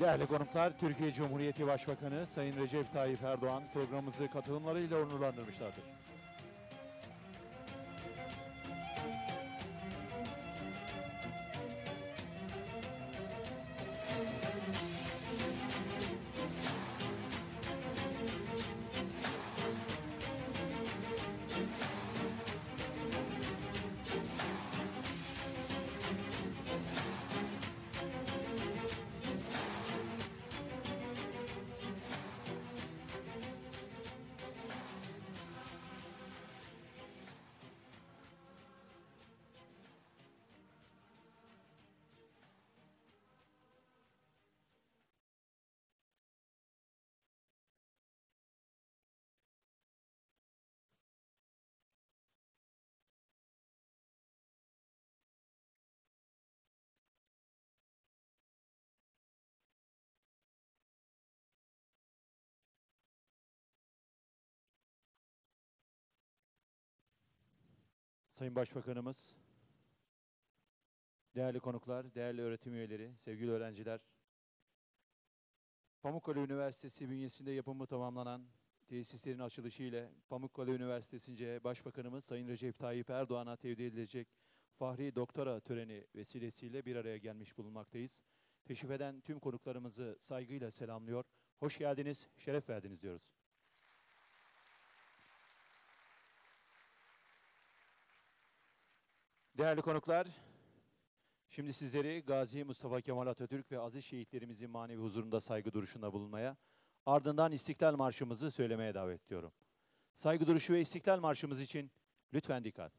Değerli konuklar, Türkiye Cumhuriyeti Başbakanı Sayın Recep Tayyip Erdoğan programımızı katılımlarıyla onurlandırmışlardır. Sayın Başbakanımız, değerli konuklar, değerli öğretim üyeleri, sevgili öğrenciler, Pamukkale Üniversitesi bünyesinde yapımı tamamlanan tesislerin açılışı ile Pamukkale Üniversitesi'nce Başbakanımız Sayın Recep Tayyip Erdoğan'a tevdi edilecek Fahri Doktora töreni vesilesiyle bir araya gelmiş bulunmaktayız. Teşrif eden tüm konuklarımızı saygıyla selamlıyor. Hoş geldiniz, şeref verdiniz diyoruz. Değerli konuklar, şimdi sizleri Gazi Mustafa Kemal Atatürk ve aziz şehitlerimizin manevi huzurunda saygı duruşunda bulunmaya, ardından İstiklal Marşımızı söylemeye davet ediyorum. Saygı duruşu ve İstiklal Marşımız için lütfen dikkat.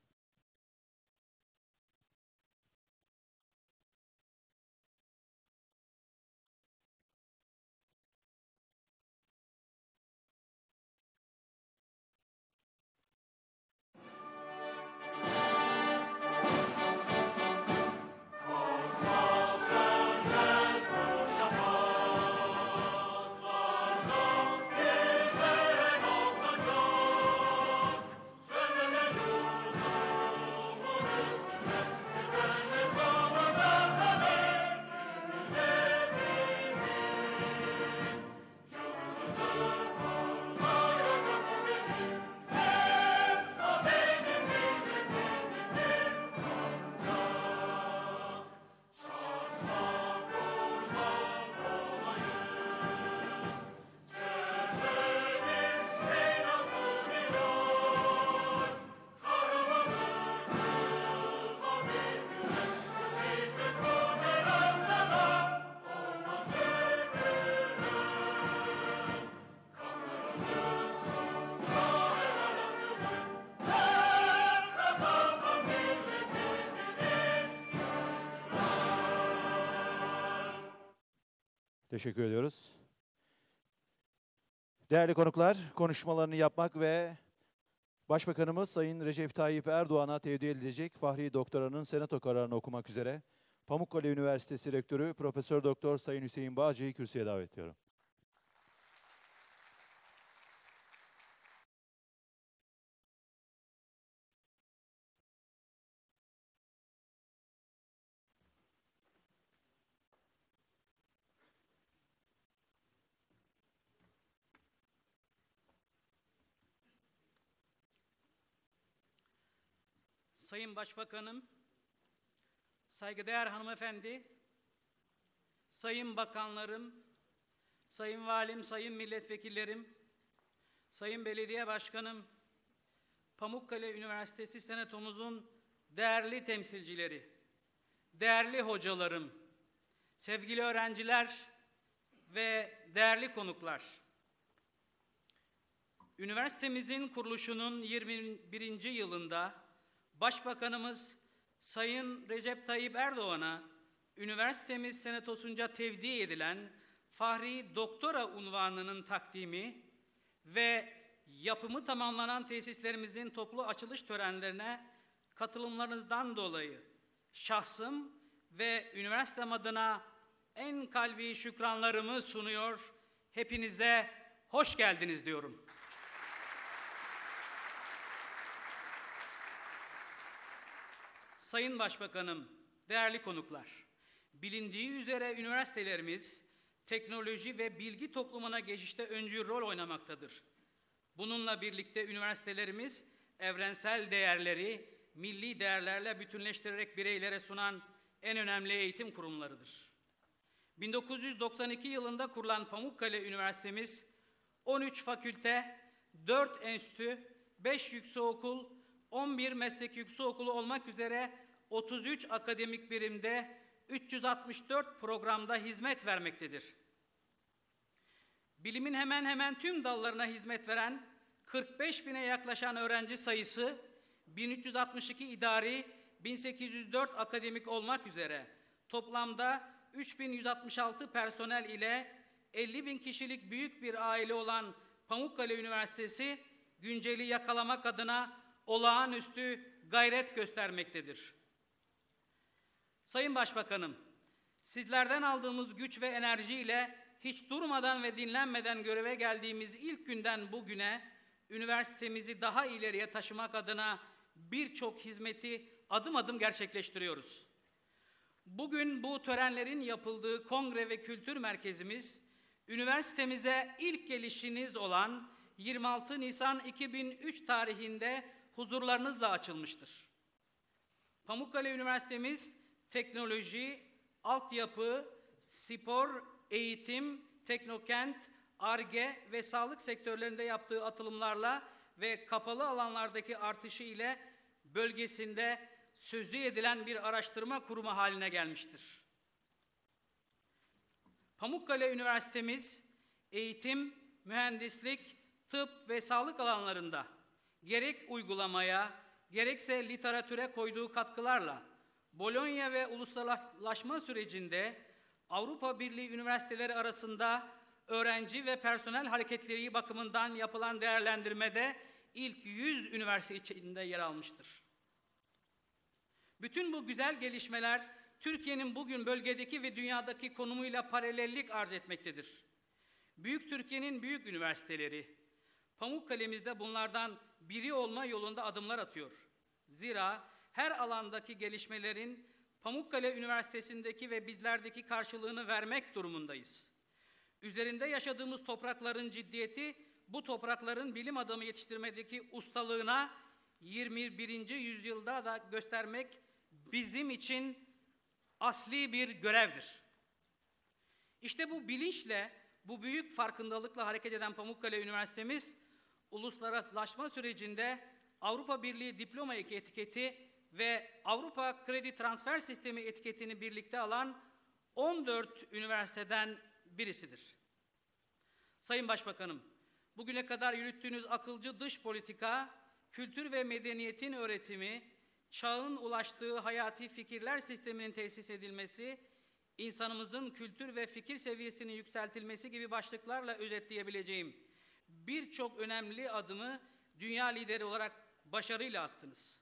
Teşekkür ediyoruz. Değerli konuklar, konuşmalarını yapmak ve Başbakanımız Sayın Recep Tayyip Erdoğan'a tevdi edilecek Fahri Doktora'nın senato kararını okumak üzere Pamukkale Üniversitesi Rektörü Profesör Doktor Sayın Hüseyin Bağcı'yı kürsüye davet ediyorum. Sayın Başbakanım, saygıdeğer hanımefendi, sayın bakanlarım, sayın valim, sayın milletvekillerim, sayın belediye başkanım, Pamukkale Üniversitesi Senatomuzun değerli temsilcileri, değerli hocalarım, sevgili öğrenciler ve değerli konuklar. Üniversitemizin kuruluşunun 21. yılında Başbakanımız Sayın Recep Tayyip Erdoğan'a üniversitemiz senatosunca tevdi edilen Fahri Doktora unvanının takdimi ve yapımı tamamlanan tesislerimizin toplu açılış törenlerine katılımlarınızdan dolayı şahsım ve üniversitem adına en kalbi şükranlarımı sunuyor. Hepinize hoş geldiniz diyorum. Sayın Başbakanım, değerli konuklar, bilindiği üzere üniversitelerimiz teknoloji ve bilgi toplumuna geçişte öncü rol oynamaktadır. Bununla birlikte üniversitelerimiz evrensel değerleri milli değerlerle bütünleştirerek bireylere sunan en önemli eğitim kurumlarıdır. 1992 yılında kurulan Pamukkale Üniversitemiz 13 fakülte, 4 enstitü, 5 yükseokul, 11 meslek yükseokulu olmak üzere 33 akademik birimde 364 programda hizmet vermektedir. Bilimin hemen hemen tüm dallarına hizmet veren 45 bine yaklaşan öğrenci sayısı 1362 idari, 1804 akademik olmak üzere toplamda 3166 personel ile 50 bin kişilik büyük bir aile olan Pamukkale Üniversitesi günceli yakalamak adına olağanüstü gayret göstermektedir. Sayın Başbakanım, sizlerden aldığımız güç ve enerjiyle hiç durmadan ve dinlenmeden göreve geldiğimiz ilk günden bugüne üniversitemizi daha ileriye taşımak adına birçok hizmeti adım adım gerçekleştiriyoruz. Bugün bu törenlerin yapıldığı kongre ve kültür merkezimiz, üniversitemize ilk gelişiniz olan 26 Nisan 2003 tarihinde huzurlarınızla açılmıştır. Pamukkale Üniversitemiz teknoloji, altyapı, spor, eğitim, teknokent, ARGE ve sağlık sektörlerinde yaptığı atılımlarla ve kapalı alanlardaki artışı ile bölgesinde sözü edilen bir araştırma kurumu haline gelmiştir. Pamukkale Üniversitemiz eğitim, mühendislik, tıp ve sağlık alanlarında gerek uygulamaya, gerekse literatüre koyduğu katkılarla Bologna ve uluslararlaşma sürecinde Avrupa Birliği üniversiteleri arasında öğrenci ve personel hareketleri bakımından yapılan değerlendirmede ilk 100 üniversite içinde yer almıştır. Bütün bu güzel gelişmeler Türkiye'nin bugün bölgedeki ve dünyadaki konumuyla paralellik arz etmektedir. Büyük Türkiye'nin büyük üniversiteleri, Pamukkale'mizde bunlardan biri olma yolunda adımlar atıyor. Zira her alandaki gelişmelerin Pamukkale Üniversitesi'ndeki ve bizlerdeki karşılığını vermek durumundayız. Üzerinde yaşadığımız toprakların ciddiyeti, bu toprakların bilim adamı yetiştirmedeki ustalığına 21. yüzyılda da göstermek bizim için asli bir görevdir. İşte bu bilinçle, bu büyük farkındalıkla hareket eden Pamukkale Üniversitemiz, uluslararasılaşma sürecinde Avrupa Birliği diploma etiketi ve Avrupa Kredi Transfer Sistemi etiketini birlikte alan 14 üniversiteden birisidir. Sayın Başbakanım, bugüne kadar yürüttüğünüz akılcı dış politika, kültür ve medeniyetin öğretimi, çağın ulaştığı hayati fikirler sisteminin tesis edilmesi, insanımızın kültür ve fikir seviyesinin yükseltilmesi gibi başlıklarla özetleyebileceğim birçok önemli adımı dünya lideri olarak başarıyla attınız.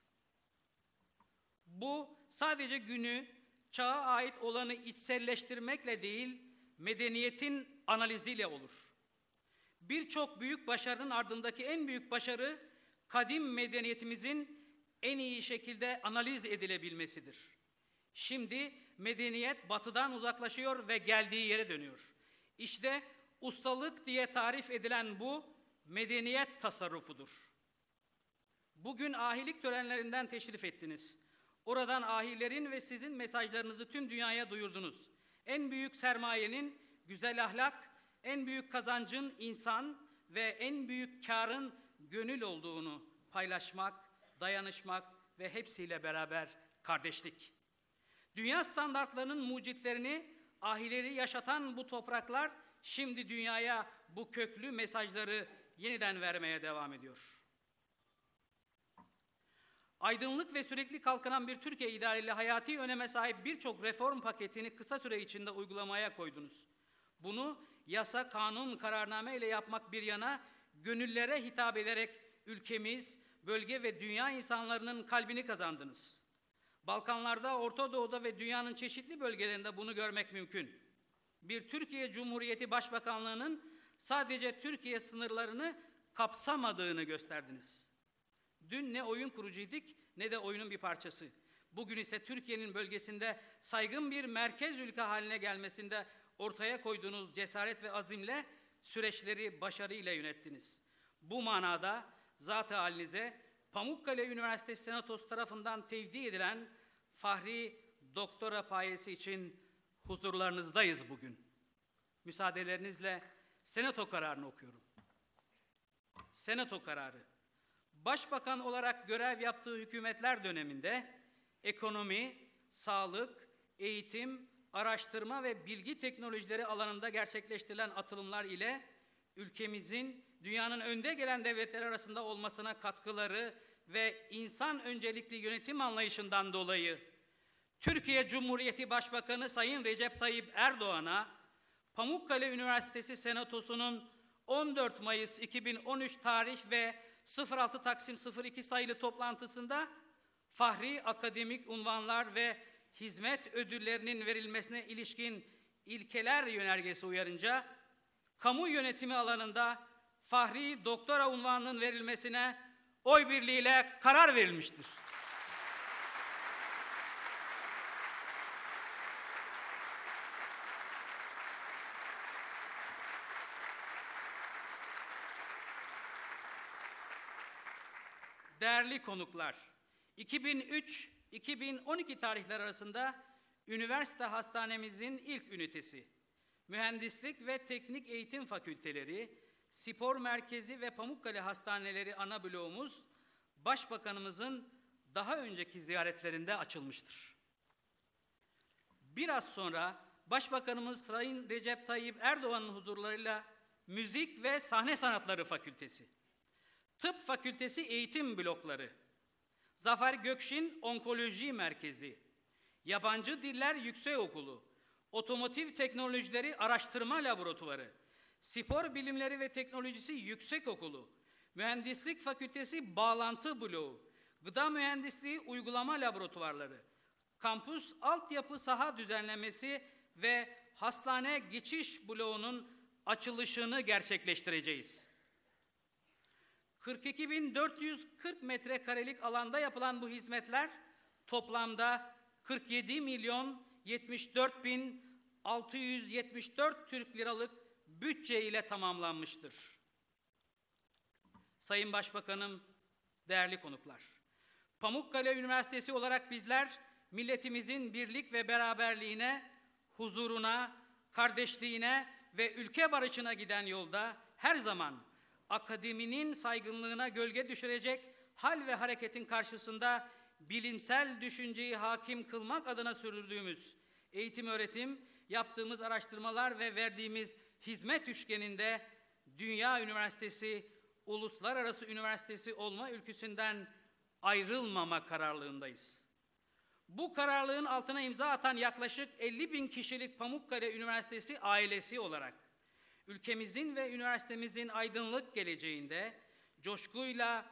Bu sadece günü çağa ait olanı içselleştirmekle değil, medeniyetin analiziyle olur. Birçok büyük başarının ardındaki en büyük başarı kadim medeniyetimizin en iyi şekilde analiz edilebilmesidir. Şimdi medeniyet batıdan uzaklaşıyor ve geldiği yere dönüyor. İşte ustalık diye tarif edilen bu medeniyet tasarrufudur. Bugün ahilik törenlerinden teşrif ettiniz. Oradan ahilerin ve sizin mesajlarınızı tüm dünyaya duyurdunuz. En büyük sermayenin güzel ahlak, en büyük kazancın insan ve en büyük karın gönül olduğunu paylaşmak, dayanışmak ve hepsiyle beraber kardeşlik. Dünya standartlarının mucitlerini ahileri yaşatan bu topraklar şimdi dünyaya bu köklü mesajları yeniden vermeye devam ediyor. Aydınlık ve sürekli kalkınan bir Türkiye idealiyle hayati öneme sahip birçok reform paketini kısa süre içinde uygulamaya koydunuz. Bunu yasa, kanun, kararname ile yapmak bir yana gönüllere hitap ederek ülkemiz, bölge ve dünya insanlarının kalbini kazandınız. Balkanlarda, Orta Doğu'da ve dünyanın çeşitli bölgelerinde bunu görmek mümkün. Bir Türkiye Cumhuriyeti Başbakanlığı'nın sadece Türkiye sınırlarını kapsamadığını gösterdiniz. Dün ne oyun kurucuyduk ne de oyunun bir parçası. Bugün ise Türkiye'nin bölgesinde saygın bir merkez ülke haline gelmesinde ortaya koyduğunuz cesaret ve azimle süreçleri başarıyla yönettiniz. Bu manada zat halinize Pamukkale Üniversitesi Senatosu tarafından tevdi edilen Fahri Doktora payesi için huzurlarınızdayız bugün. Müsaadelerinizle Senato kararını okuyorum. Senato kararı. Başbakan olarak görev yaptığı hükümetler döneminde ekonomi, sağlık, eğitim, araştırma ve bilgi teknolojileri alanında gerçekleştirilen atılımlar ile ülkemizin dünyanın önde gelen devletler arasında olmasına katkıları ve insan öncelikli yönetim anlayışından dolayı Türkiye Cumhuriyeti Başbakanı Sayın Recep Tayyip Erdoğan'a Pamukkale Üniversitesi Senatosu'nun 14 Mayıs 2013 tarih ve 06 Taksim 02 sayılı toplantısında Fahri akademik unvanlar ve hizmet ödüllerinin verilmesine ilişkin ilkeler yönergesi uyarınca kamu yönetimi alanında Fahri doktora unvanının verilmesine oy birliğiyle karar verilmiştir. Değerli konuklar, 2003-2012 tarihler arasında üniversite hastanemizin ilk ünitesi, Mühendislik ve Teknik Eğitim Fakülteleri, Spor Merkezi ve Pamukkale Hastaneleri ana bloğumuz Başbakanımızın daha önceki ziyaretlerinde açılmıştır. Biraz sonra Başbakanımız Sayın Recep Tayyip Erdoğan'ın huzurlarıyla Müzik ve Sahne Sanatları Fakültesi, Tıp Fakültesi Eğitim Blokları, Zafer Gökşin Onkoloji Merkezi, Yabancı Diller Yüksekokulu, Otomotiv Teknolojileri Araştırma Laboratuvarı, Spor Bilimleri ve Teknolojisi Yüksekokulu, Mühendislik Fakültesi Bağlantı Bloğu, Gıda Mühendisliği Uygulama Laboratuvarları, Kampüs Altyapı Saha Düzenlemesi ve Hastane Geçiş Bloğu'nun açılışını gerçekleştireceğiz. 42.440 metrekarelik alanda yapılan bu hizmetler toplamda 47 milyon 74 bin 674 Türk liralık bütçe ile tamamlanmıştır. Sayın Başbakanım, değerli konuklar. Pamukkale Üniversitesi olarak bizler milletimizin birlik ve beraberliğine, huzuruna, kardeşliğine ve ülke barışına giden yolda her zaman akademinin saygınlığına gölge düşürecek hal ve hareketin karşısında bilimsel düşünceyi hakim kılmak adına sürdürdüğümüz eğitim öğretim, yaptığımız araştırmalar ve verdiğimiz hizmet üçgeninde Dünya Üniversitesi, uluslararası üniversitesi olma ülküsünden ayrılmama kararlılığındayız. Bu kararlılığın altına imza atan yaklaşık 50 bin kişilik Pamukkale Üniversitesi ailesi olarak ülkemizin ve üniversitemizin aydınlık geleceğinde coşkuyla,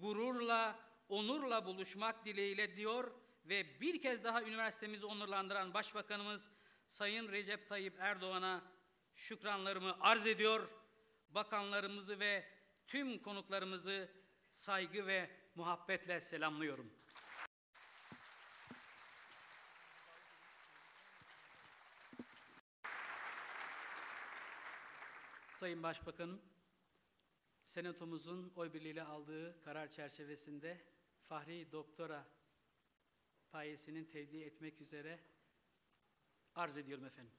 gururla, onurla buluşmak dileğiyle diyor ve bir kez daha üniversitemizi onurlandıran Başbakanımız Sayın Recep Tayyip Erdoğan'a şükranlarımı arz ediyor. Bakanlarımızı ve tüm konuklarımızı saygı ve muhabbetle selamlıyorum. Sayın Başbakanım, Senatomuzun oy birliğiyle aldığı karar çerçevesinde Fahri Doktora payesinin tevdi etmek üzere arz ediyorum efendim.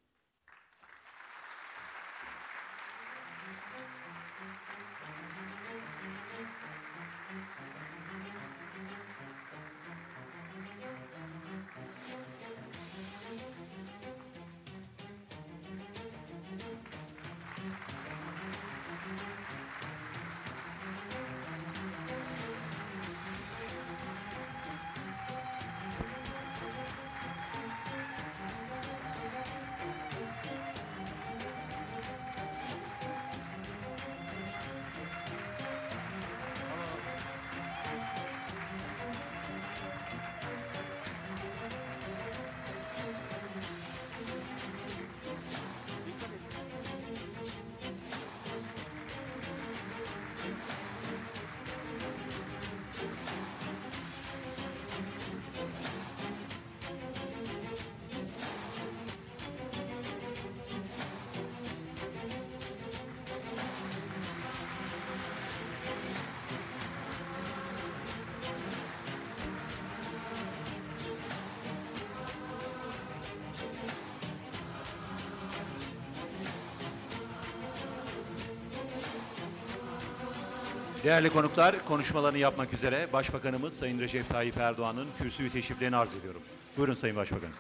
Değerli konuklar, konuşmalarını yapmak üzere Başbakanımız Sayın Recep Tayyip Erdoğan'ın kürsüyü teşriflerini arz ediyorum. Buyurun Sayın Başbakanım.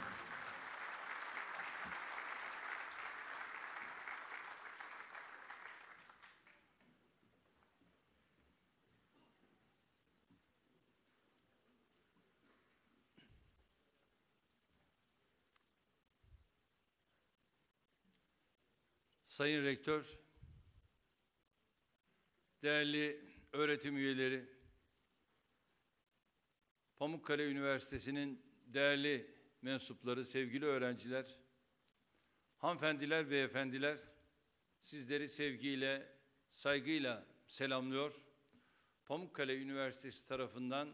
Sayın Rektör, değerli öğretim üyeleri, Pamukkale Üniversitesi'nin değerli mensupları, sevgili öğrenciler, hanımefendiler, beyefendiler, sizleri sevgiyle, saygıyla selamlıyor. Pamukkale Üniversitesi tarafından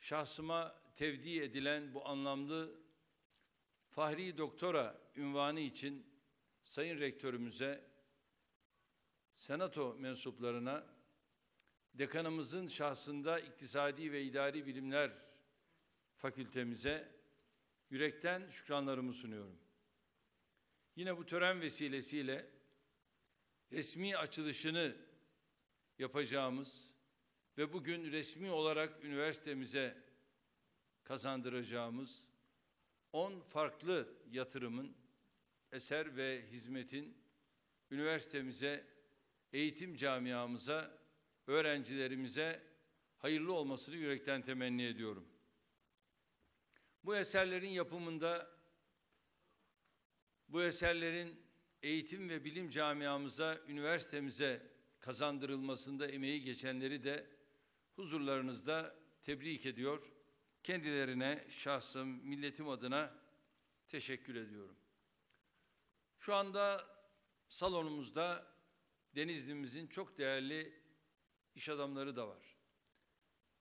şahsıma tevdi edilen bu anlamlı Fahri Doktora ünvanı için Sayın Rektörümüze, Senato mensuplarına, dekanımızın şahsında İktisadi ve İdari Bilimler Fakültemize yürekten şükranlarımı sunuyorum. Yine bu tören vesilesiyle resmi açılışını yapacağımız ve bugün resmi olarak üniversitemize kazandıracağımız 10 farklı yatırımın eser ve hizmetin üniversitemize, eğitim camiamıza, öğrencilerimize hayırlı olmasını yürekten temenni ediyorum. Bu eserlerin yapımında, bu eserlerin eğitim ve bilim camiamıza, üniversitemize kazandırılmasında emeği geçenleri de huzurlarınızda tebrik ediyor. Kendilerine şahsım, milletim adına teşekkür ediyorum. Şu anda salonumuzda Denizli'mizin çok değerli iş adamları da var.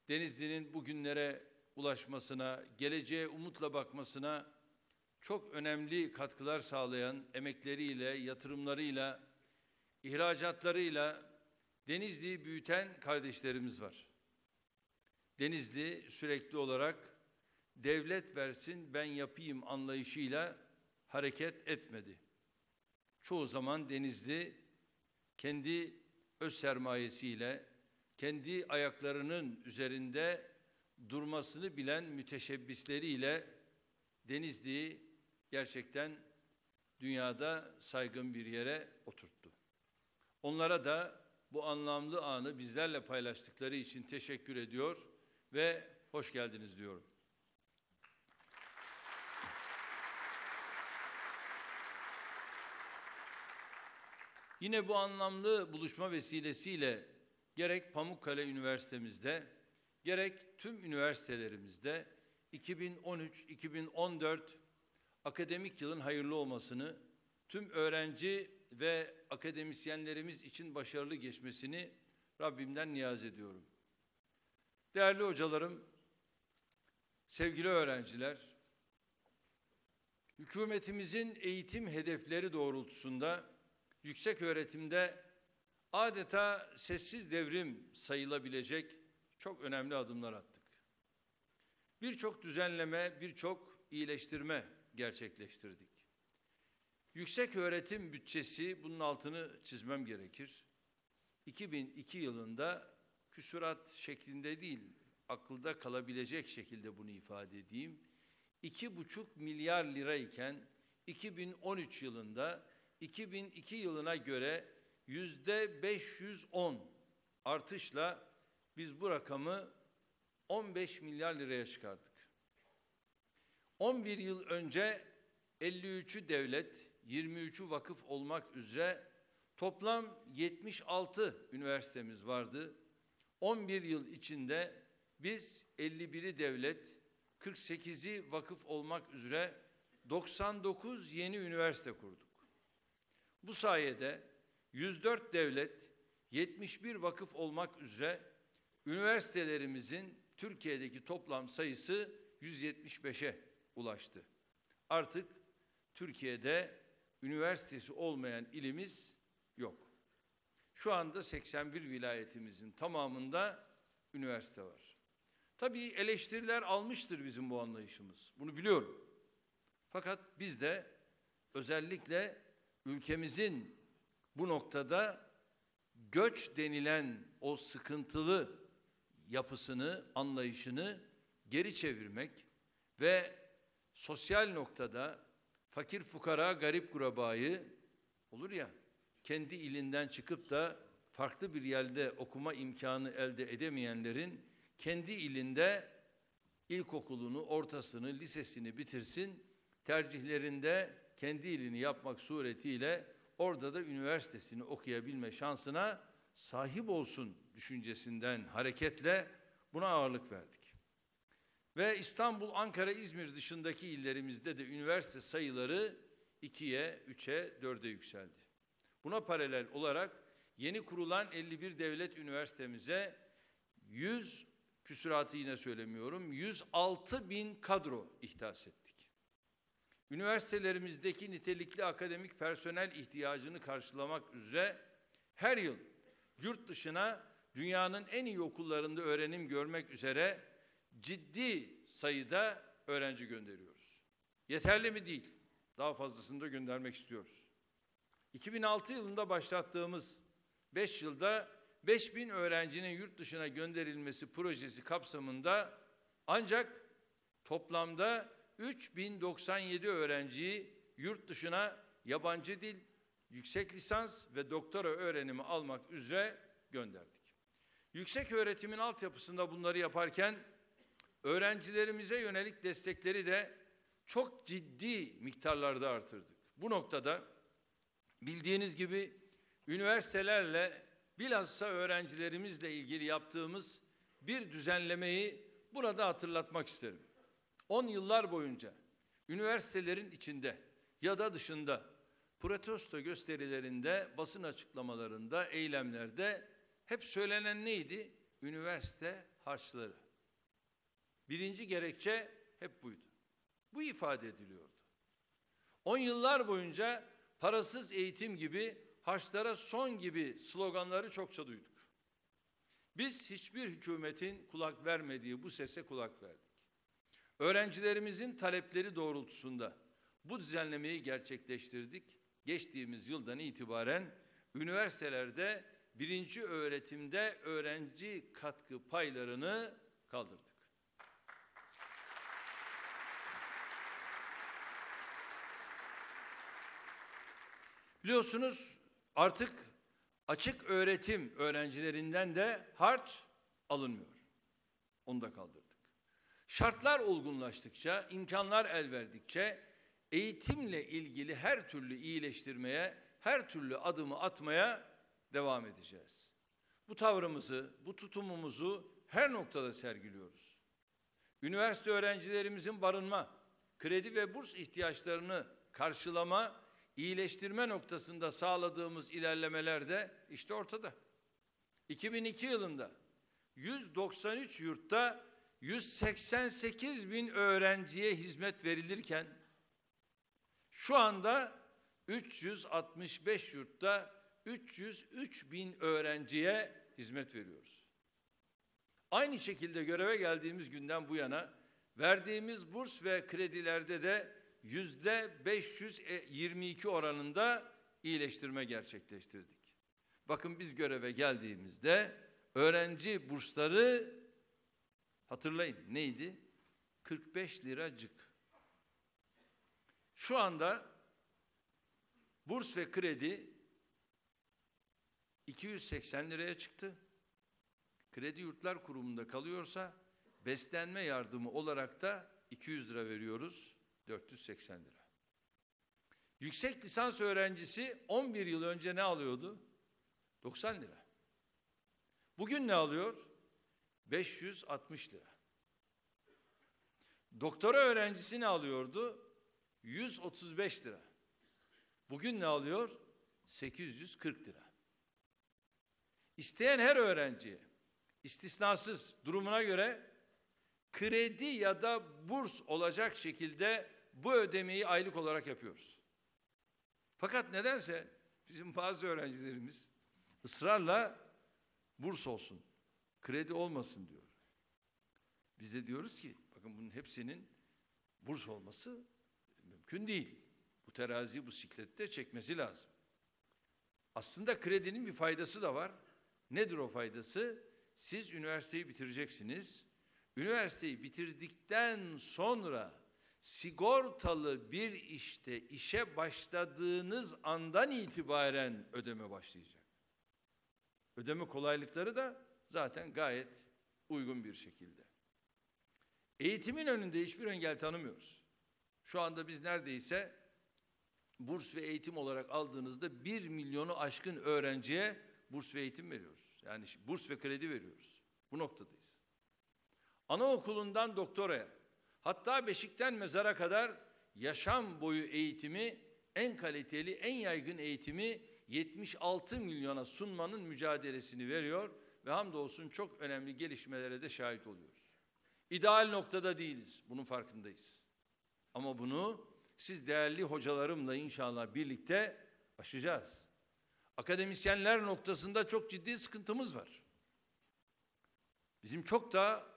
Denizli'nin bugünlere ulaşmasına, geleceğe umutla bakmasına çok önemli katkılar sağlayan emekleriyle, yatırımlarıyla, ihracatlarıyla Denizli'yi büyüten kardeşlerimiz var. Denizli sürekli olarak devlet versin ben yapayım anlayışıyla hareket etmedi çoğu zaman Denizli kendi öz sermayesiyle, kendi ayaklarının üzerinde durmasını bilen müteşebbisleriyle Denizli'yi gerçekten dünyada saygın bir yere oturttu. Onlara da bu anlamlı anı bizlerle paylaştıkları için teşekkür ediyor ve hoş geldiniz diyorum. Yine bu anlamlı buluşma vesilesiyle gerek Pamukkale Üniversitemizde gerek tüm üniversitelerimizde 2013-2014 akademik yılın hayırlı olmasını, tüm öğrenci ve akademisyenlerimiz için başarılı geçmesini Rabbimden niyaz ediyorum. Değerli hocalarım, sevgili öğrenciler, hükümetimizin eğitim hedefleri doğrultusunda yüksek öğretimde adeta sessiz devrim sayılabilecek çok önemli adımlar attık. Birçok düzenleme, birçok iyileştirme gerçekleştirdik. Yüksek öğretim bütçesi bunun altını çizmem gerekir. 2002 yılında küsurat şeklinde değil, akılda kalabilecek şekilde bunu ifade edeyim. 2,5 milyar lira iken 2013 yılında 2002 yılına göre yüzde 510 artışla biz bu rakamı 15 milyar liraya çıkardık. 11 yıl önce 53'ü devlet, 23'ü vakıf olmak üzere toplam 76 üniversitemiz vardı. 11 yıl içinde biz 51'i devlet, 48'i vakıf olmak üzere 99 yeni üniversite kurduk. Bu sayede 104 devlet, 71 vakıf olmak üzere üniversitelerimizin Türkiye'deki toplam sayısı 175'e ulaştı. Artık Türkiye'de üniversitesi olmayan ilimiz yok. Şu anda 81 vilayetimizin tamamında üniversite var. Tabii eleştiriler almıştır bizim bu anlayışımız. Bunu biliyorum. Fakat biz de özellikle ülkemizin bu noktada göç denilen o sıkıntılı yapısını, anlayışını geri çevirmek ve sosyal noktada fakir fukara, garip kurabayı olur ya kendi ilinden çıkıp da farklı bir yerde okuma imkanı elde edemeyenlerin kendi ilinde ilkokulunu, ortasını, lisesini bitirsin, tercihlerinde kendi ilini yapmak suretiyle orada da üniversitesini okuyabilme şansına sahip olsun düşüncesinden hareketle buna ağırlık verdik. Ve İstanbul, Ankara, İzmir dışındaki illerimizde de üniversite sayıları 2'ye, 3'e, 4'e yükseldi. Buna paralel olarak yeni kurulan 51 devlet üniversitemize 100 küsuratı yine söylemiyorum 106 bin kadro ihdas ettik. Üniversitelerimizdeki nitelikli akademik personel ihtiyacını karşılamak üzere her yıl yurt dışına dünyanın en iyi okullarında öğrenim görmek üzere ciddi sayıda öğrenci gönderiyoruz. Yeterli mi değil? Daha fazlasını da göndermek istiyoruz. 2006 yılında başlattığımız 5 yılda 5000 öğrencinin yurt dışına gönderilmesi projesi kapsamında ancak toplamda 3097 öğrenciyi yurt dışına yabancı dil, yüksek lisans ve doktora öğrenimi almak üzere gönderdik. Yüksek öğretimin altyapısında bunları yaparken öğrencilerimize yönelik destekleri de çok ciddi miktarlarda artırdık. Bu noktada bildiğiniz gibi üniversitelerle bilhassa öğrencilerimizle ilgili yaptığımız bir düzenlemeyi burada hatırlatmak isterim. 10 yıllar boyunca üniversitelerin içinde ya da dışında protesto gösterilerinde, basın açıklamalarında, eylemlerde hep söylenen neydi? Üniversite harçları. Birinci gerekçe hep buydu. Bu ifade ediliyordu. 10 yıllar boyunca parasız eğitim gibi, harçlara son gibi sloganları çokça duyduk. Biz hiçbir hükümetin kulak vermediği bu sese kulak verdik. Öğrencilerimizin talepleri doğrultusunda bu düzenlemeyi gerçekleştirdik. Geçtiğimiz yıldan itibaren üniversitelerde birinci öğretimde öğrenci katkı paylarını kaldırdık. Biliyorsunuz artık açık öğretim öğrencilerinden de harç alınmıyor. Onu da kaldırdık. Şartlar olgunlaştıkça, imkanlar el verdikçe eğitimle ilgili her türlü iyileştirmeye, her türlü adımı atmaya devam edeceğiz. Bu tavrımızı, bu tutumumuzu her noktada sergiliyoruz. Üniversite öğrencilerimizin barınma, kredi ve burs ihtiyaçlarını karşılama, iyileştirme noktasında sağladığımız ilerlemeler de işte ortada. 2002 yılında 193 yurtta 188 bin öğrenciye hizmet verilirken şu anda 365 yurtta 303 bin öğrenciye hizmet veriyoruz. Aynı şekilde göreve geldiğimiz günden bu yana verdiğimiz burs ve kredilerde de yüzde 522 oranında iyileştirme gerçekleştirdik. Bakın biz göreve geldiğimizde öğrenci bursları hatırlayın neydi? 45 liracık. Şu anda burs ve kredi 280 liraya çıktı. Kredi Yurtlar Kurumu'nda kalıyorsa beslenme yardımı olarak da 200 lira veriyoruz. 480 lira. Yüksek lisans öğrencisi 11 yıl önce ne alıyordu? 90 lira. Bugün ne alıyor? 560 lira. Doktora öğrencisi ne alıyordu? 135 lira. Bugün ne alıyor? 840 lira. İsteyen her öğrenciye istisnasız durumuna göre kredi ya da burs olacak şekilde bu ödemeyi aylık olarak yapıyoruz. Fakat nedense bizim bazı öğrencilerimiz ısrarla burs olsun, kredi olmasın diyor. Biz de diyoruz ki bakın bunun hepsinin burs olması mümkün değil. Bu terazi bu siklette çekmesi lazım. Aslında kredinin bir faydası da var. Nedir o faydası? Siz üniversiteyi bitireceksiniz. Üniversiteyi bitirdikten sonra sigortalı bir işte işe başladığınız andan itibaren ödeme başlayacak. Ödeme kolaylıkları da zaten gayet uygun bir şekilde. Eğitimin önünde hiçbir engel tanımıyoruz. Şu anda biz neredeyse burs ve eğitim olarak aldığınızda 1 milyonu aşkın öğrenciye burs ve eğitim veriyoruz. Yani burs ve kredi veriyoruz. Bu noktadayız. Anaokulundan doktoraya, hatta beşikten mezara kadar yaşam boyu eğitimi, en kaliteli, en yaygın eğitimi 76 milyona sunmanın mücadelesini veriyor ve hamdolsun çok önemli gelişmelere de şahit oluyoruz. İdeal noktada değiliz, bunun farkındayız. Ama bunu siz değerli hocalarımla inşallah birlikte aşacağız. Akademisyenler noktasında çok ciddi sıkıntımız var. Bizim çok da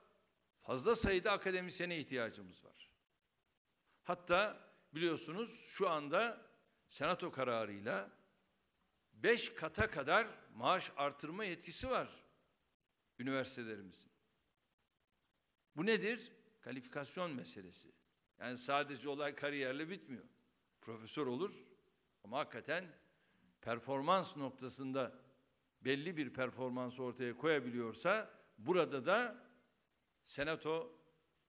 fazla sayıda akademisyene ihtiyacımız var. Hatta biliyorsunuz şu anda senato kararıyla beş kata kadar maaş artırma yetkisi var üniversitelerimizin. Bu nedir? Kalifikasyon meselesi. Yani sadece olay kariyerle bitmiyor. Profesör olur ama hakikaten performans noktasında belli bir performans ortaya koyabiliyorsa burada da senato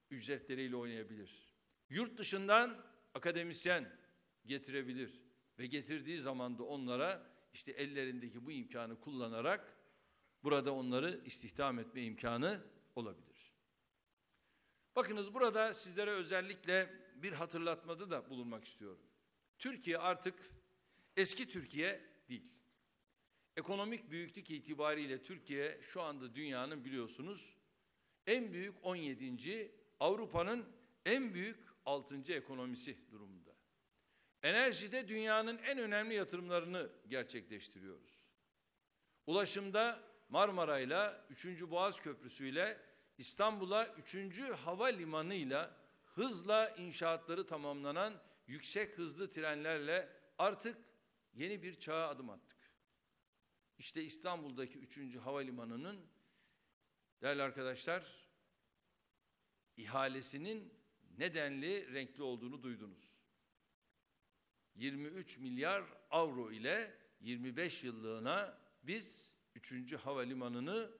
ücretleriyle oynayabilir. Yurt dışından akademisyen getirebilir ve getirdiği zaman da onlara işte ellerindeki bu imkanı kullanarak burada onları istihdam etme imkanı olabilir. Bakınız burada sizlere özellikle bir hatırlatmada da bulunmak istiyorum. Türkiye artık eski Türkiye değil. Ekonomik büyüklük itibariyle Türkiye şu anda dünyanın biliyorsunuz en büyük 17. Avrupa'nın en büyük 6. ekonomisi durumunda. Enerjide dünyanın en önemli yatırımlarını gerçekleştiriyoruz. Ulaşımda Marmara'yla 3. Boğaz Köprüsü ile İstanbul'a 3. havalimanıyla hızla inşaatları tamamlanan yüksek hızlı trenlerle artık yeni bir çağa adım attık. İşte İstanbul'daki 3. havalimanının değerli arkadaşlar ihalesinin nedenli renkli olduğunu duydunuz. 23 milyar avro ile 25 yıllığına biz 3. havalimanını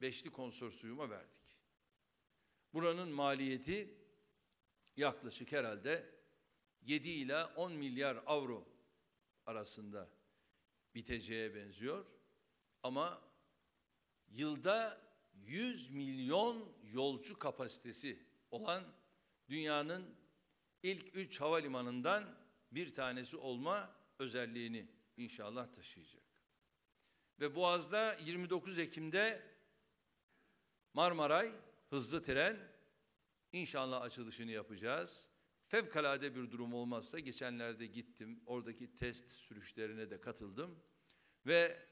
beşli konsorsiyuma verdik. Buranın maliyeti yaklaşık herhalde 7 ile 10 milyar avro arasında biteceğe benziyor. Ama yılda 100 milyon yolcu kapasitesi olan dünyanın ilk üç havalimanından bir tanesi olma özelliğini inşallah taşıyacak. Ve Boğaz'da 29 Ekim'de Marmaray hızlı tren inşallah açılışını yapacağız. Fevkalade bir durum olmazsa geçenlerde gittim. Oradaki test sürüşlerine de katıldım. Ve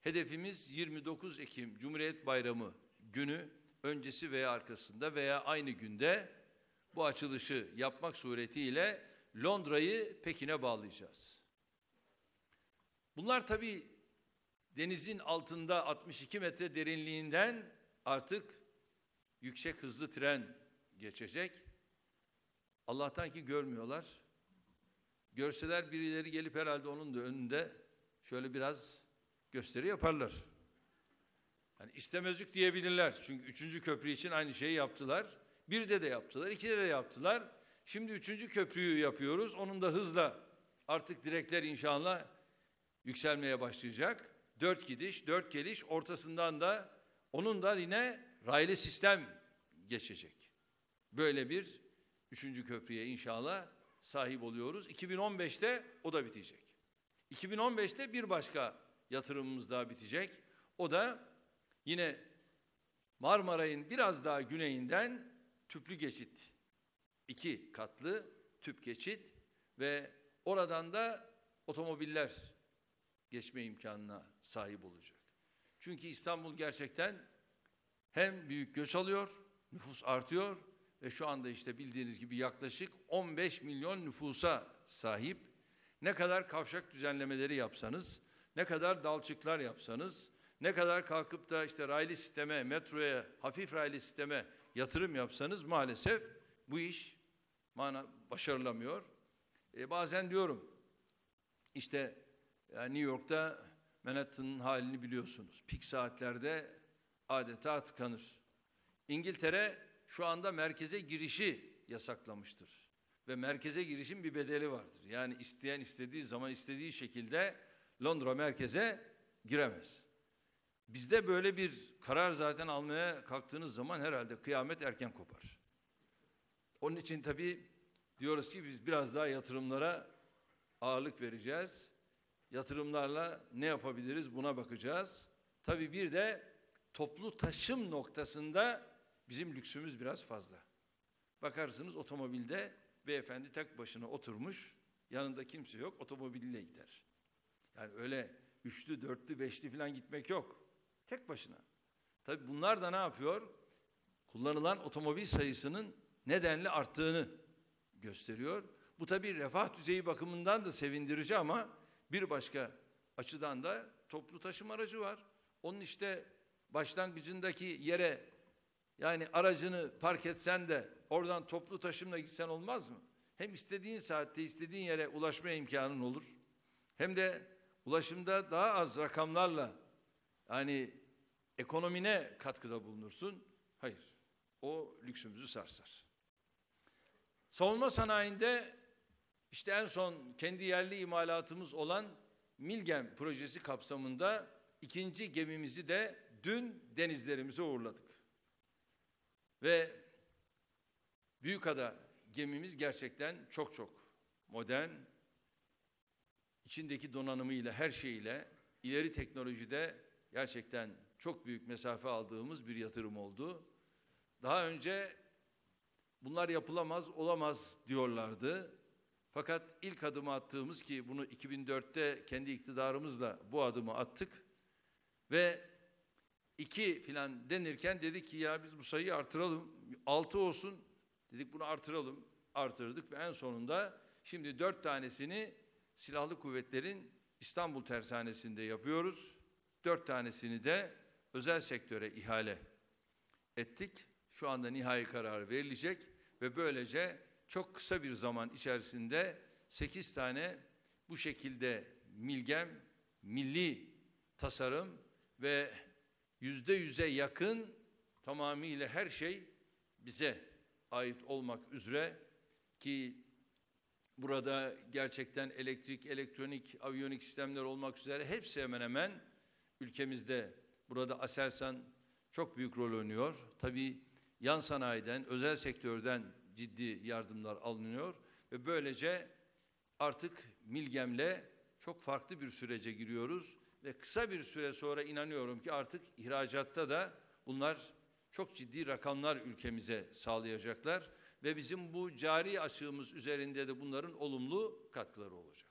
hedefimiz 29 Ekim Cumhuriyet Bayramı günü öncesi veya arkasında veya aynı günde bu açılışı yapmak suretiyle Londra'yı Pekin'e bağlayacağız. Bunlar tabii denizin altında 62 metre derinliğinden artık yüksek hızlı tren geçecek. Allah'tan ki görmüyorlar. Görseler birileri gelip herhalde onun da önünde şöyle biraz gösteri yaparlar. Hani istemezlik diyebilirler. Çünkü üçüncü köprü için aynı şeyi yaptılar. Bir de de yaptılar, ikide de yaptılar. Şimdi üçüncü köprüyü yapıyoruz. Onun da hızla artık direkler inşallah yükselmeye başlayacak. Dört gidiş, dört geliş, ortasından da onun da yine raylı sistem geçecek. Böyle bir üçüncü köprüye inşallah sahip oluyoruz. 2015'te o da bitecek. 2015'te bir başka yatırımımız daha bitecek. O da yine Marmaray'ın biraz daha güneyinden tüplü geçit. iki katlı tüp geçit ve oradan da otomobiller geçme imkanına sahip olacak. Çünkü İstanbul gerçekten hem büyük göç alıyor, nüfus artıyor ve şu anda işte bildiğiniz gibi yaklaşık 15 milyon nüfusa sahip. Ne kadar kavşak düzenlemeleri yapsanız, ne kadar dalçıklar yapsanız, ne kadar kalkıp da işte raylı sisteme, metroya, hafif raylı sisteme yatırım yapsanız maalesef bu iş mana başarılamıyor. E, bazen diyorum işte yani New York'ta Manhattan'ın halini biliyorsunuz. Pik saatlerde adeta tıkanır. İngiltere şu anda merkeze girişi yasaklamıştır. Ve merkeze girişin bir bedeli vardır. Yani isteyen istediği zaman istediği şekilde Londra merkeze giremez. Bizde böyle bir karar zaten almaya kalktığınız zaman herhalde kıyamet erken kopar. Onun için tabii diyoruz ki biz biraz daha yatırımlara ağırlık vereceğiz. Yatırımlarla ne yapabiliriz buna bakacağız. Tabii bir de toplu taşım noktasında bizim lüksümüz biraz fazla. Bakarsınız otomobilde beyefendi tek başına oturmuş, yanında kimse yok, otomobiliyle gider. Yani öyle üçlü, dörtlü, beşli falan gitmek yok. Tek başına. Tabii bunlar da ne yapıyor? Kullanılan otomobil sayısının nedenli arttığını gösteriyor. Bu tabii refah düzeyi bakımından da sevindirici ama bir başka açıdan da toplu taşıma aracı var. Onun işte başlangıcındaki yere yani aracını park etsen de oradan toplu taşımla gitsen olmaz mı? Hem istediğin saatte istediğin yere ulaşma imkanın olur. Hem de ulaşımda daha az rakamlarla yani ekonomine katkıda bulunursun. Hayır. O lüksümüzü sarsar. Savunma sanayinde işte en son kendi yerli imalatımız olan Milgem projesi kapsamında ikinci gemimizi de dün denizlerimize uğurladık. Ve Büyükada gemimiz gerçekten çok çok modern, içindeki donanımıyla, her şeyiyle, ileri teknolojide gerçekten çok büyük mesafe aldığımız bir yatırım oldu. Daha önce bunlar yapılamaz, olamaz diyorlardı. Fakat ilk adımı attığımız ki bunu 2004'te kendi iktidarımızla bu adımı attık ve iki filan denirken dedik ki ya biz bu sayıyı artıralım, altı olsun dedik bunu artıralım, artırdık ve en sonunda şimdi dört tanesini silahlı kuvvetlerin İstanbul Tersanesi'nde yapıyoruz. Dört tanesini de özel sektöre ihale ettik. Şu anda nihai karar verilecek ve böylece çok kısa bir zaman içerisinde 8 tane bu şekilde milgem, milli tasarım ve yüzde yüze yakın tamamıyla her şey bize ait olmak üzere ki burada gerçekten elektrik, elektronik, aviyonik sistemler olmak üzere hepsi hemen hemen ülkemizde burada Aselsan çok büyük rol oynuyor. Tabii yan sanayiden, özel sektörden ciddi yardımlar alınıyor ve böylece artık Milgem'le çok farklı bir sürece giriyoruz ve kısa bir süre sonra inanıyorum ki artık ihracatta da bunlar çok ciddi rakamlar ülkemize sağlayacaklar ve bizim bu cari açığımız üzerinde de bunların olumlu katkıları olacak.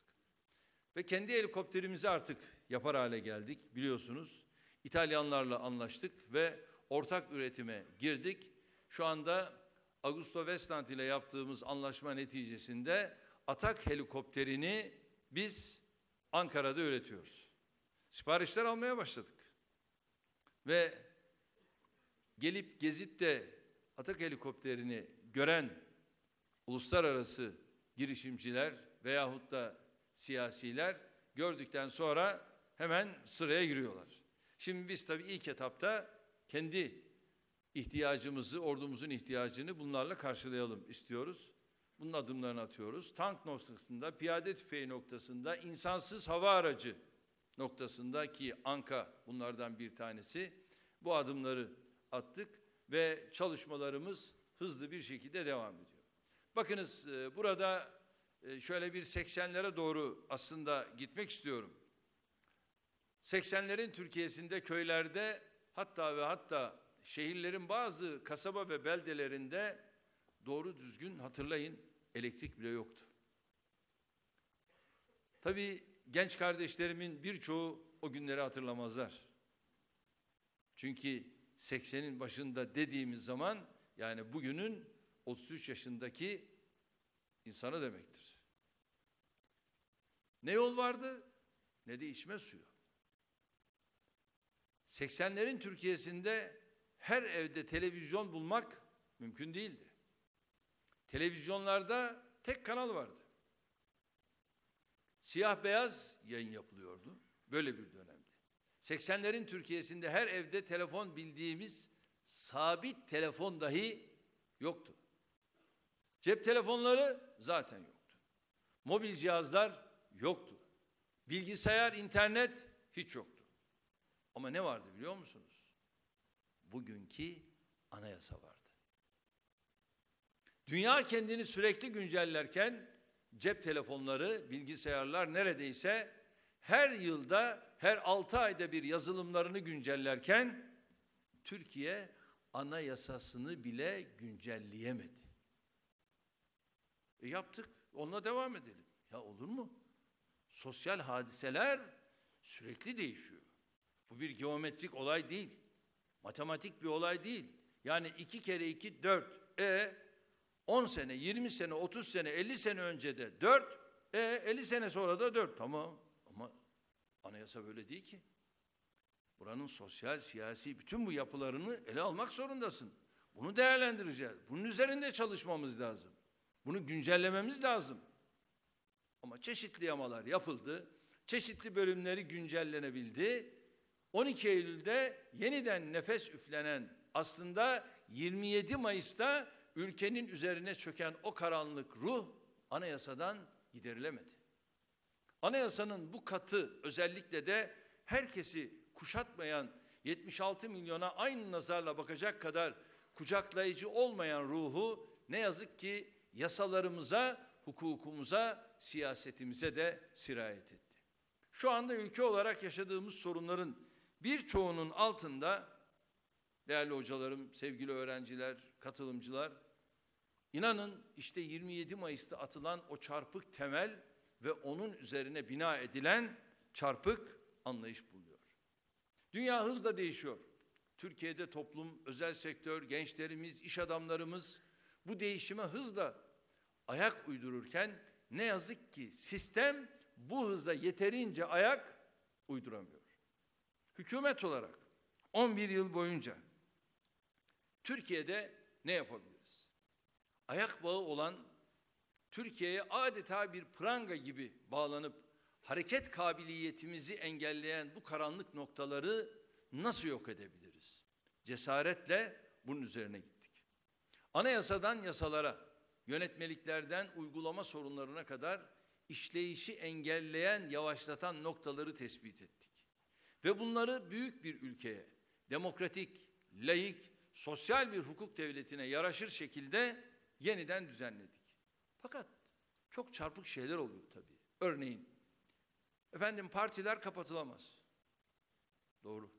Ve kendi helikopterimizi artık yapar hale geldik biliyorsunuz. İtalyanlarla anlaştık ve ortak üretime girdik. Şu anda Augusto Westland ile yaptığımız anlaşma neticesinde Atak helikopterini biz Ankara'da üretiyoruz. Siparişler almaya başladık. Ve gelip gezip de Atak helikopterini gören uluslararası girişimciler veyahut da siyasiler gördükten sonra hemen sıraya giriyorlar. Şimdi biz tabii ilk etapta kendi ihtiyacımızı, ordumuzun ihtiyacını bunlarla karşılayalım istiyoruz. Bunun adımlarını atıyoruz. Tank noktasında, piyade tüfeği noktasında, insansız hava aracı noktasında ki Anka bunlardan bir tanesi. Bu adımları attık ve çalışmalarımız hızlı bir şekilde devam ediyor. Bakınız e, burada e, şöyle bir 80'lere doğru aslında gitmek istiyorum. 80'lerin Türkiye'sinde köylerde hatta ve hatta şehirlerin bazı kasaba ve beldelerinde doğru düzgün hatırlayın elektrik bile yoktu. Tabii genç kardeşlerimin birçoğu o günleri hatırlamazlar. Çünkü 80'in başında dediğimiz zaman yani bugünün 33 yaşındaki insanı demektir. Ne yol vardı ne de içme suyu. 80'lerin Türkiye'sinde her evde televizyon bulmak mümkün değildi. Televizyonlarda tek kanal vardı. Siyah beyaz yayın yapılıyordu. Böyle bir dönemdi. 80'lerin Türkiye'sinde her evde telefon bildiğimiz sabit telefon dahi yoktu. Cep telefonları zaten yoktu. Mobil cihazlar yoktu. Bilgisayar, internet hiç yoktu. Ama ne vardı biliyor musunuz? Bugünkü anayasa vardı. Dünya kendini sürekli güncellerken cep telefonları, bilgisayarlar neredeyse her yılda, her altı ayda bir yazılımlarını güncellerken Türkiye anayasasını bile güncelleyemedi. E yaptık, onunla devam edelim. Ya olur mu? Sosyal hadiseler sürekli değişiyor. Bu bir geometrik olay değil. Matematik bir olay değil. Yani iki kere iki dört. E 10 sene, 20 sene, 30 sene, 50 sene önce de 4, e 50 sene sonra da 4. Tamam ama anayasa böyle değil ki. Buranın sosyal, siyasi bütün bu yapılarını ele almak zorundasın. Bunu değerlendireceğiz. Bunun üzerinde çalışmamız lazım. Bunu güncellememiz lazım. Ama çeşitli yamalar yapıldı. Çeşitli bölümleri güncellenebildi. 12 Eylül'de yeniden nefes üflenen aslında 27 Mayıs'ta ülkenin üzerine çöken o karanlık ruh anayasadan giderilemedi. Anayasanın bu katı özellikle de herkesi kuşatmayan 76 milyona aynı nazarla bakacak kadar kucaklayıcı olmayan ruhu ne yazık ki yasalarımıza, hukukumuza, siyasetimize de sirayet etti. Şu anda ülke olarak yaşadığımız sorunların birçoğunun altında değerli hocalarım, sevgili öğrenciler, katılımcılar inanın işte 27 Mayıs'ta atılan o çarpık temel ve onun üzerine bina edilen çarpık anlayış buluyor. Dünya hızla değişiyor. Türkiye'de toplum, özel sektör, gençlerimiz, iş adamlarımız bu değişime hızla ayak uydururken ne yazık ki sistem bu hızla yeterince ayak uyduramıyor. Hükümet olarak 11 yıl boyunca Türkiye'de ne yapabiliriz? Ayak bağı olan Türkiye'ye adeta bir pranga gibi bağlanıp hareket kabiliyetimizi engelleyen bu karanlık noktaları nasıl yok edebiliriz? Cesaretle bunun üzerine gittik. Anayasadan yasalara, yönetmeliklerden uygulama sorunlarına kadar işleyişi engelleyen, yavaşlatan noktaları tespit ettik. Ve bunları büyük bir ülkeye, demokratik, laik, sosyal bir hukuk devletine yaraşır şekilde yeniden düzenledik. Fakat çok çarpık şeyler oluyor tabii. Örneğin, efendim partiler kapatılamaz. Doğru.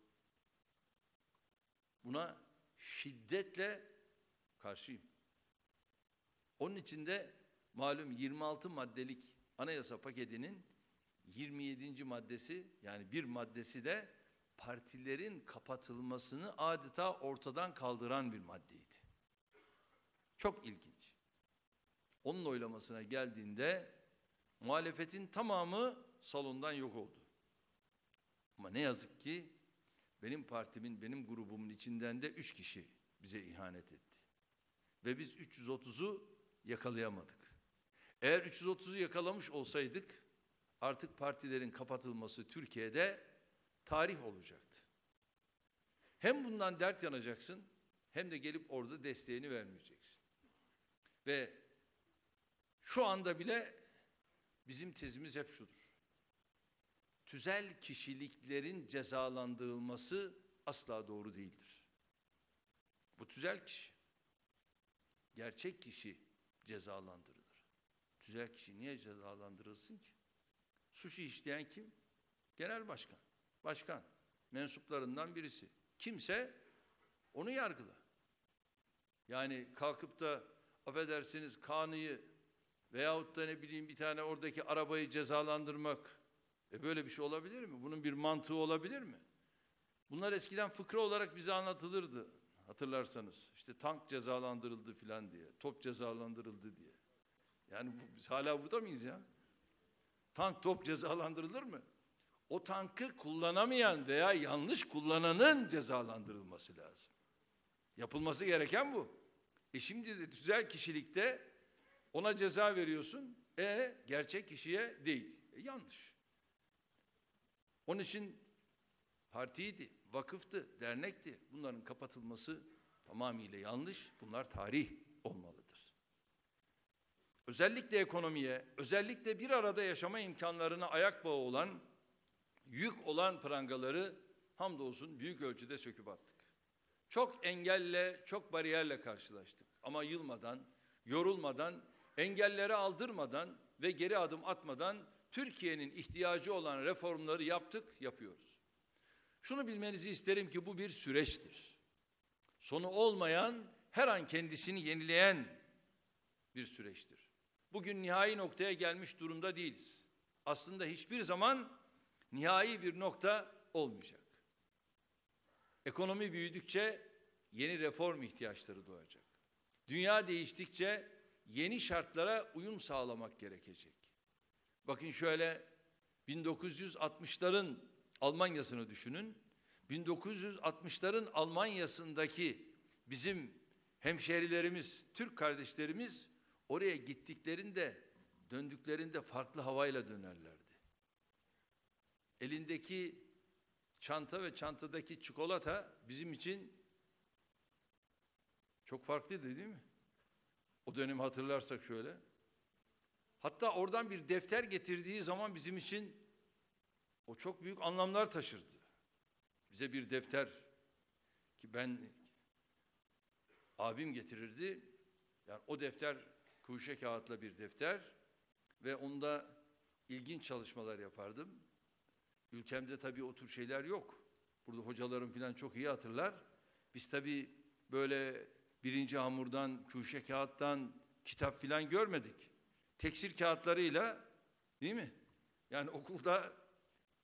Buna şiddetle karşıyım. Onun için de malum 26 maddelik anayasa paketinin 27. maddesi yani bir maddesi de partilerin kapatılmasını adeta ortadan kaldıran bir maddeydi. Çok ilginç. Onun oylamasına geldiğinde muhalefetin tamamı salondan yok oldu. Ama ne yazık ki benim partimin, benim grubumun içinden de üç kişi bize ihanet etti. Ve biz 330'u yakalayamadık. Eğer 330'u yakalamış olsaydık artık partilerin kapatılması Türkiye'de tarih olacaktı. Hem bundan dert yanacaksın hem de gelip orada desteğini vermeyeceksin. Ve şu anda bile bizim tezimiz hep şudur. Tüzel kişiliklerin cezalandırılması asla doğru değildir. Bu tüzel kişi. Gerçek kişi cezalandırılır. Tüzel kişi niye cezalandırılsın ki? Suçu işleyen kim? Genel başkan. Başkan. Mensuplarından birisi. Kimse onu yargıla. Yani kalkıp da affedersiniz kanıyı veyahut da ne bileyim bir tane oradaki arabayı cezalandırmak e böyle bir şey olabilir mi? Bunun bir mantığı olabilir mi? Bunlar eskiden fıkra olarak bize anlatılırdı hatırlarsanız. İşte tank cezalandırıldı filan diye, top cezalandırıldı diye. Yani bu, biz hala burada mıyız ya? Tank top cezalandırılır mı? o tankı kullanamayan veya yanlış kullananın cezalandırılması lazım. Yapılması gereken bu. E şimdi de güzel kişilikte ona ceza veriyorsun. E gerçek kişiye değil. E, yanlış. Onun için partiydi, vakıftı, dernekti. Bunların kapatılması tamamıyla yanlış. Bunlar tarih olmalıdır. Özellikle ekonomiye, özellikle bir arada yaşama imkanlarına ayak bağı olan, yük olan prangaları hamdolsun büyük ölçüde söküp attık. Çok engelle, çok bariyerle karşılaştık. Ama yılmadan, yorulmadan, engelleri aldırmadan ve geri adım atmadan Türkiye'nin ihtiyacı olan reformları yaptık, yapıyoruz. Şunu bilmenizi isterim ki bu bir süreçtir. Sonu olmayan, her an kendisini yenileyen bir süreçtir. Bugün nihai noktaya gelmiş durumda değiliz. Aslında hiçbir zaman nihai bir nokta olmayacak. Ekonomi büyüdükçe yeni reform ihtiyaçları doğacak. Dünya değiştikçe yeni şartlara uyum sağlamak gerekecek. Bakın şöyle 1960'ların Almanya'sını düşünün. 1960'ların Almanya'sındaki bizim hemşehrilerimiz, Türk kardeşlerimiz oraya gittiklerinde, döndüklerinde farklı havayla dönerlerdi. Elindeki çanta ve çantadaki çikolata bizim için çok farklıydı değil mi? O dönemi hatırlarsak şöyle. Hatta oradan bir defter getirdiği zaman bizim için o çok büyük anlamlar taşırdı. Bize bir defter ki ben abim getirirdi. Yani o defter kuşe kağıtla bir defter ve onda ilginç çalışmalar yapardım. Ülkemde tabii o tür şeyler yok. Burada hocalarım falan çok iyi hatırlar. Biz tabii böyle birinci hamurdan, kuşe kağıttan kitap filan görmedik. Teksir kağıtlarıyla değil mi? Yani okulda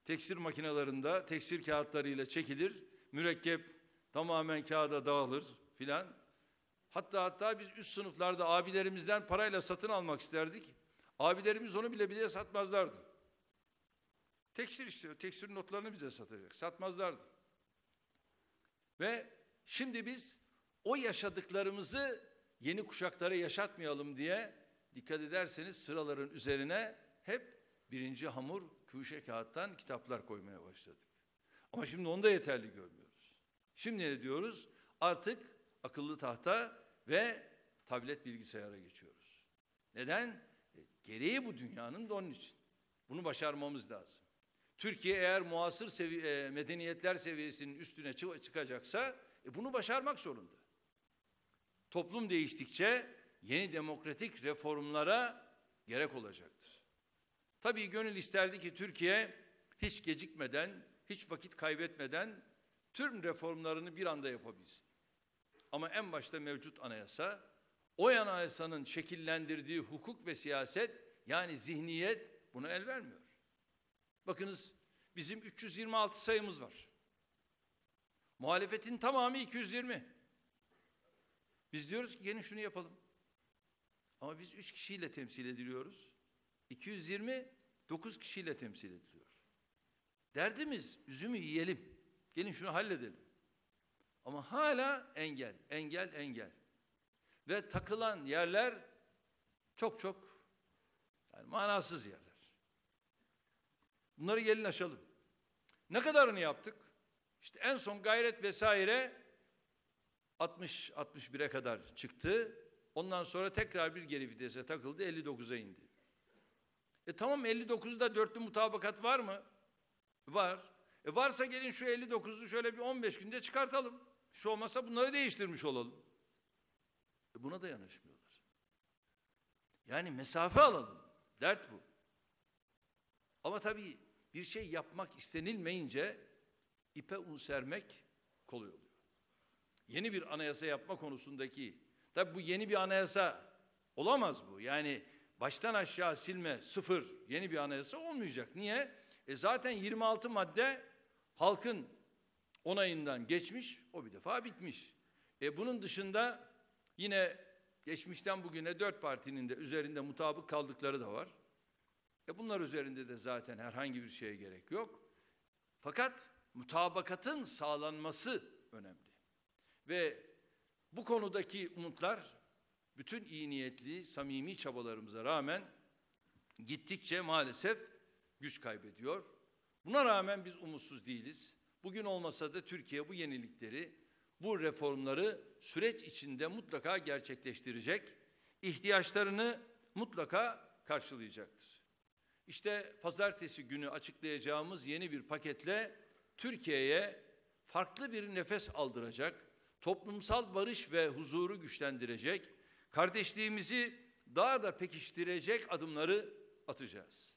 teksir makinelerinde teksir kağıtlarıyla çekilir. Mürekkep tamamen kağıda dağılır filan. Hatta hatta biz üst sınıflarda abilerimizden parayla satın almak isterdik. Abilerimiz onu bile bize satmazlardı. Tekstil istiyor. Tekstil notlarını bize satacak. Satmazlardı. Ve şimdi biz o yaşadıklarımızı yeni kuşaklara yaşatmayalım diye dikkat ederseniz sıraların üzerine hep birinci hamur kuşe kağıttan kitaplar koymaya başladık. Ama şimdi onu da yeterli görmüyoruz. Şimdi ne diyoruz? Artık akıllı tahta ve tablet bilgisayara geçiyoruz. Neden? E, gereği bu dünyanın da onun için. Bunu başarmamız lazım. Türkiye eğer muasır sevi e, medeniyetler seviyesinin üstüne çı çıkacaksa e, bunu başarmak zorunda. Toplum değiştikçe yeni demokratik reformlara gerek olacaktır. Tabii gönül isterdi ki Türkiye hiç gecikmeden, hiç vakit kaybetmeden tüm reformlarını bir anda yapabilsin. Ama en başta mevcut anayasa, o anayasanın şekillendirdiği hukuk ve siyaset yani zihniyet buna el vermiyor. Bakınız bizim 326 sayımız var. Muhalefetin tamamı 220. Biz diyoruz ki gelin şunu yapalım. Ama biz üç kişiyle temsil ediliyoruz. 220 9 kişiyle temsil ediliyor. Derdimiz üzümü yiyelim. Gelin şunu halledelim. Ama hala engel, engel, engel. Ve takılan yerler çok çok yani manasız yerler. Bunları gelin aşalım. Ne kadarını yaptık? İşte en son gayret vesaire 60 61'e kadar çıktı. Ondan sonra tekrar bir geri vitese takıldı 59'a indi. E tamam 59'da dörtlü mutabakat var mı? Var. E varsa gelin şu 59'u şöyle bir 15 günde çıkartalım. Şu olmasa bunları değiştirmiş olalım. E buna da yanaşmıyorlar. Yani mesafe alalım. Dert bu. Ama tabii bir şey yapmak istenilmeyince ipe un sermek kolay oluyor. Yeni bir anayasa yapma konusundaki, tabii bu yeni bir anayasa olamaz bu. Yani baştan aşağı silme, sıfır yeni bir anayasa olmayacak. Niye? E zaten 26 madde halkın onayından geçmiş, o bir defa bitmiş. E bunun dışında yine geçmişten bugüne dört partinin de üzerinde mutabık kaldıkları da var. E bunlar üzerinde de zaten herhangi bir şeye gerek yok. Fakat mutabakatın sağlanması önemli. Ve bu konudaki umutlar bütün iyi niyetli, samimi çabalarımıza rağmen gittikçe maalesef güç kaybediyor. Buna rağmen biz umutsuz değiliz. Bugün olmasa da Türkiye bu yenilikleri, bu reformları süreç içinde mutlaka gerçekleştirecek, ihtiyaçlarını mutlaka karşılayacaktır. İşte pazartesi günü açıklayacağımız yeni bir paketle Türkiye'ye farklı bir nefes aldıracak, toplumsal barış ve huzuru güçlendirecek, kardeşliğimizi daha da pekiştirecek adımları atacağız.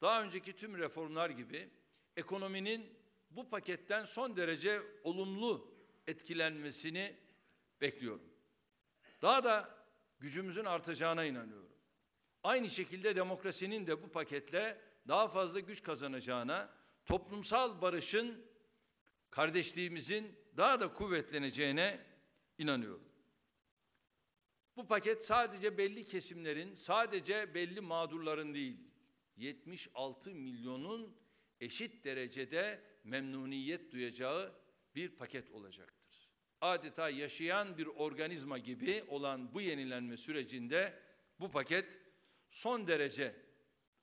Daha önceki tüm reformlar gibi ekonominin bu paketten son derece olumlu etkilenmesini bekliyorum. Daha da gücümüzün artacağına inanıyorum. Aynı şekilde demokrasinin de bu paketle daha fazla güç kazanacağına, toplumsal barışın, kardeşliğimizin daha da kuvvetleneceğine inanıyorum. Bu paket sadece belli kesimlerin, sadece belli mağdurların değil, 76 milyonun eşit derecede memnuniyet duyacağı bir paket olacaktır. Adeta yaşayan bir organizma gibi olan bu yenilenme sürecinde bu paket son derece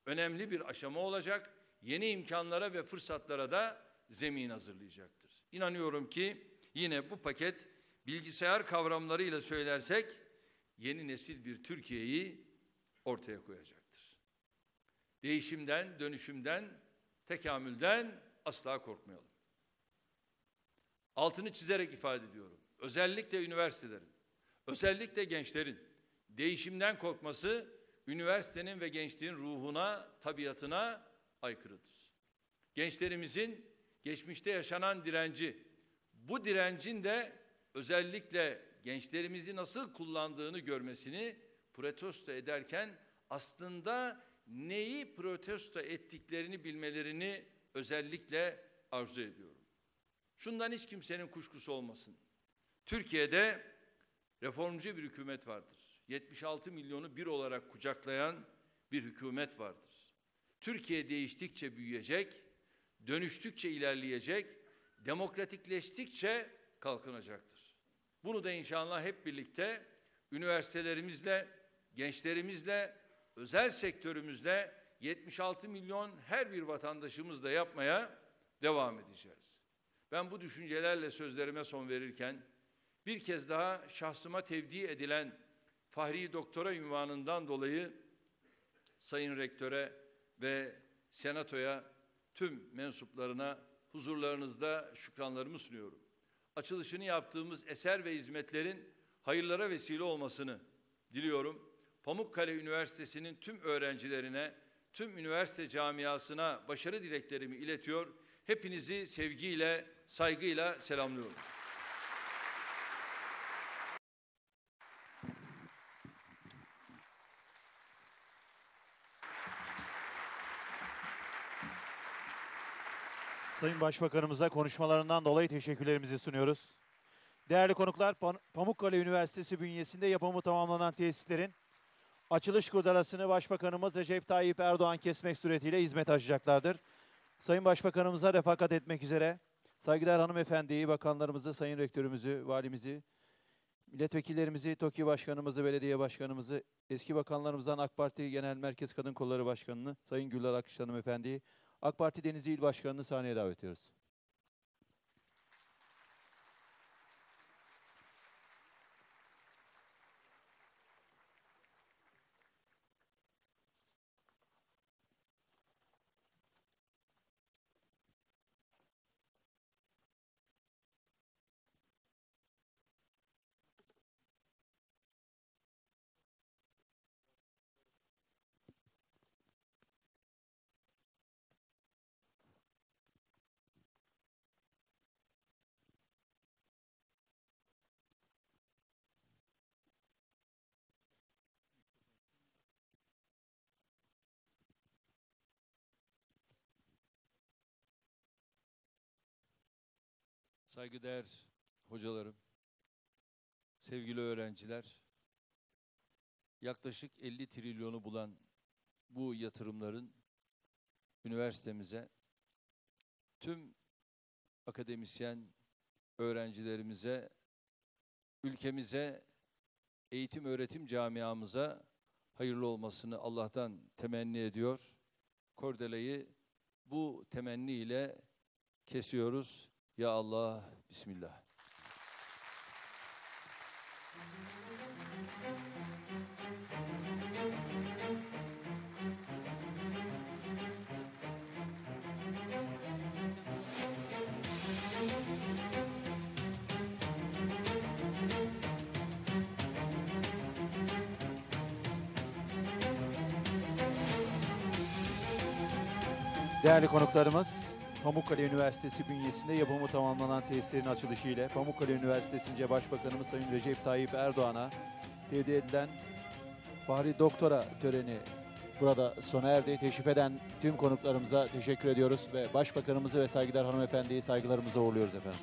önemli bir aşama olacak. Yeni imkanlara ve fırsatlara da zemin hazırlayacaktır. İnanıyorum ki yine bu paket bilgisayar kavramlarıyla söylersek yeni nesil bir Türkiye'yi ortaya koyacaktır. Değişimden, dönüşümden, tekamülden asla korkmayalım. Altını çizerek ifade ediyorum. Özellikle üniversitelerin, özellikle gençlerin değişimden korkması üniversitenin ve gençliğin ruhuna, tabiatına aykırıdır. Gençlerimizin geçmişte yaşanan direnci, bu direncin de özellikle gençlerimizi nasıl kullandığını görmesini protesto ederken aslında neyi protesto ettiklerini bilmelerini özellikle arzu ediyorum. Şundan hiç kimsenin kuşkusu olmasın. Türkiye'de reformcu bir hükümet vardır. 76 milyonu bir olarak kucaklayan bir hükümet vardır. Türkiye değiştikçe büyüyecek, dönüştükçe ilerleyecek, demokratikleştikçe kalkınacaktır. Bunu da inşallah hep birlikte üniversitelerimizle, gençlerimizle, özel sektörümüzle 76 milyon her bir vatandaşımızla yapmaya devam edeceğiz. Ben bu düşüncelerle sözlerime son verirken bir kez daha şahsıma tevdi edilen Fahri Doktora ünvanından dolayı Sayın Rektöre ve Senato'ya tüm mensuplarına huzurlarınızda şükranlarımı sunuyorum. Açılışını yaptığımız eser ve hizmetlerin hayırlara vesile olmasını diliyorum. Pamukkale Üniversitesi'nin tüm öğrencilerine, tüm üniversite camiasına başarı dileklerimi iletiyor. Hepinizi sevgiyle, saygıyla selamlıyorum. Sayın Başbakanımıza konuşmalarından dolayı teşekkürlerimizi sunuyoruz. Değerli konuklar, Pamukkale Üniversitesi bünyesinde yapımı tamamlanan tesislerin açılış kurdalasını Başbakanımız Recep Tayyip Erdoğan kesmek suretiyle hizmet açacaklardır. Sayın Başbakanımıza refakat etmek üzere saygıdeğer hanımefendiyi, bakanlarımızı, sayın rektörümüzü, valimizi, milletvekillerimizi, TOKİ başkanımızı, belediye başkanımızı, eski bakanlarımızdan AK Parti Genel Merkez Kadın Kolları Başkanı'nı, Sayın Güllal Akış hanımefendiyi, AK Parti Denizli İl Başkanı'nı sahneye davet ediyoruz. Saygıdeğer hocalarım, sevgili öğrenciler, yaklaşık 50 trilyonu bulan bu yatırımların üniversitemize tüm akademisyen öğrencilerimize, ülkemize, eğitim öğretim camiamıza hayırlı olmasını Allah'tan temenni ediyor. Kordeleyi bu temenni ile kesiyoruz. Ya Allah, Bismillah. Değerli konuklarımız, Pamukkale Üniversitesi bünyesinde yapımı tamamlanan tesislerin açılışı ile Pamukkale Üniversitesi'nce Başbakanımız Sayın Recep Tayyip Erdoğan'a tevdi edilen Fahri Doktora töreni burada sona erdi. Teşrif eden tüm konuklarımıza teşekkür ediyoruz ve Başbakanımızı ve saygıdeğer hanımefendiyi saygılarımızla uğurluyoruz efendim.